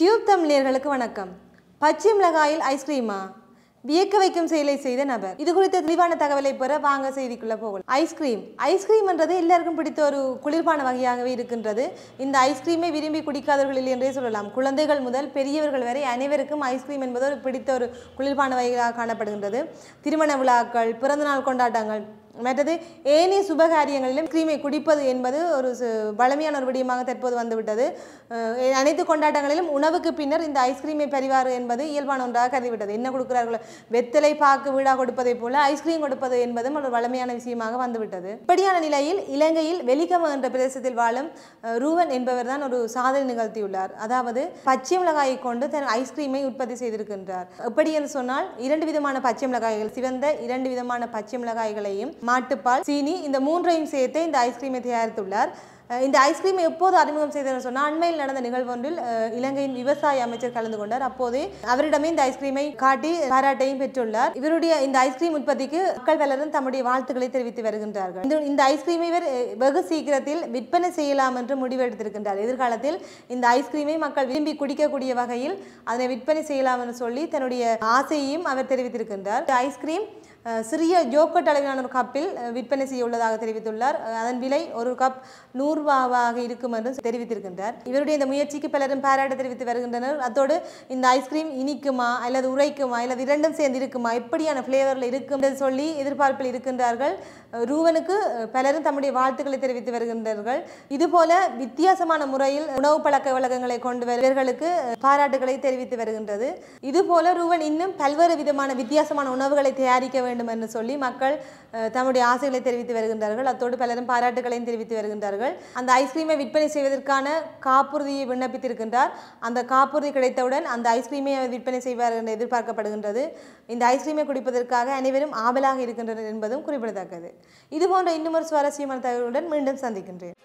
Tube தமிழர்களுக்கு வணக்கம். பச்சை மிளகாயில் ஐஸ்கிரீமா வியக்க வைக்கும் செயலை செய்த நபர். இது குறித்த தெளிவான தகவலை பெற வாங்க செய்திக்குள்ள போகலாம். ஐஸ்கிரீம் ஐஸ்கிரீம் என்றது எல்லாருக்கும் பிடித்த ஒரு குளிர்பான வகையாகவே இருக்கின்றது. இந்த ஐஸ்கிரீமை விரும்பி குடிக்காதவர்கள் இல்லை என்றே சொல்லலாம். குழந்தைகள் முதல் பெரியவர்கள் வரை அனைவருக்கும் ஐஸ்கிரீம் என்பது ஒரு பிடித்த ஒரு குளிர்பான வகையாக காணப்படுகின்றது. திருமண விழாக்கள் பிறந்தநாள் கொண்டாட்டங்கள் மற்றது ஏனைய சுபகாரியங்களிலும் கிரீமை குடிப்பது என்பது ஒரு சு- ஒரு விடயமாக தற்போது வந்துவிட்டது. அனைத்து கொண்டாட்டங்களிலும் உணவுக்கு பின்னர் இந்த ஐஸ்கிரீமை பரிவாறு என்பது இயல்பான ஒன்றாக கருதிவிட்டது. என்ன கொடுக்கிறார்களோ? வெத்தலை பாக்கு வீடா கொடுப்பதைப் போல ஐஸ்கிரீம் கொடுப்பது என்பதும் ஒரு வளமையான விஷயமாக வந்துவிட்டது. இப்படியான நிலையில் இலங்கையில் வெலிகம என்ற பிரதேசத்தில் வாழும் ரூவன் என்பவர் தான் ஒரு சாதனை நிகழ்த்தியுள்ளார். அதாவது பச்சை மிளகாயை கொண்டு தன் ஐஸ்கிரீமை உற்பத்தி செய்திருக்கின்றார். எப்படி என்று சொன்னால் இரண்டு விதமான பச்சை மிளகாய்கள் சிவந்த இரண்டு விதமான பச்சை மிளகாய்களையும் மாட்டுப்பால் சீனி இந்த மூன்றையும் சேர்த்து இந்த ஐஸ்கிரீமை தயாரித்துள்ளார். இந்த ஐஸ்கிரீமை எப்போது அறிமுகம் செய்தனர் சொன்னால் அண்மையில் நடந்த நிகழ்வு ஒன்றில் இலங்கையின் விவசாய அமைச்சர் கலந்து கொண்டார். அப்போதே அவரிடமே இந்த ஐஸ்கிரீமை காட்டி பாராட்டையும் பெற்றுள்ளார். இவருடைய இந்த ஐஸ்கிரீம் உற்பத்திக்கு மக்கள் பலரும் தம்முடைய வாழ்த்துக்களை தெரிவித்து வருகின்றார்கள். இந்த- இந்த ஐஸ்கிரீமை இவர் வெகு சீக்கிரத்தில் விற்பனை செய்யலாம் என்று முடிவெடுத்திருக்கின்றார். எதிர்காலத்தில் இந்த ஐஸ்கிரீமை மக்கள் விரும்பி குடிக்கக்கூடிய வகையில் அதனை விற்பனை செய்யலாம் என்று சொல்லி தன்னுடைய ஆசையையும் அவர் தெரிவித்திருக்கின்றார். இந்த ஐஸ்கிரீம் சிறிய ஜோக்கட் அளவிலான ஒரு கப்பில் விற்பனை செய்ய உள்ளதாக தெரிவித்துள்ளார் அதன் விலை ஒரு கப் நூறுரூபாவாக இருக்கும் என்றும் தெரிவித்திருக்கின்றார். இவருடைய இந்த முயற்சிக்கு பலரும் பாராட்டு தெரிவித்து வருகின்றனர். அத்தோடு இந்த ஐஸ்கிரீம் இனிக்குமா அல்லது உரைக்குமா அல்லது இரண்டும் சேர்ந்து இருக்குமா எப்படியான ஃப்ளேவரில் இருக்கும் என்று சொல்லி எதிர்பார்ப்பில் இருக்கின்றார்கள். ரூவனுக்கு பலரும் தம்முடைய வாழ்த்துக்களை தெரிவித்து வருகின்றார்கள். இதுபோல வித்தியாசமான முறையில் உணவு பழக்க வழக்கங்களை கொண்டு வருவர்களுக்கு பாராட்டுகளை தெரிவித்து வருகின்றது. இதுபோல ரூவன் இன்னும் பல்வேறு விதமான வித்தியாசமான உணவுகளை தயாரிக்க வேண்டும் என்று சொல்லி மக்கள் தம்முடைய ஆசைகளை தெரிவித்து வருகின்றார்கள். அத்தோடு பலரும் பாராட்டுகளையும் தெரிவித்து வருகின்றார்கள். அந்த ஐஸ்கிரீமை விற்பனை செய்வதற்கான காப்புறுதியை விண்ணப்பித்திருக்கின்றார். அந்த காப்புறுதி கிடைத்தவுடன் அந்த ஐஸ்கிரீமை அவர் விற்பனை செய்வார் என்று எதிர்பார்க்கப்படுகின்றது. இந்த ஐஸ்கிரீமை குடிப்பதற்காக அனைவரும் ஆவலாக இருக்கின்றனர் என்பதும் குறிப்பிடத்தக்கது. இதுபோன்ற இன்னும் ஒரு சுவாரஸ்யமான தகவலுடன் மீண்டும் சந்திக்கின்றேன்.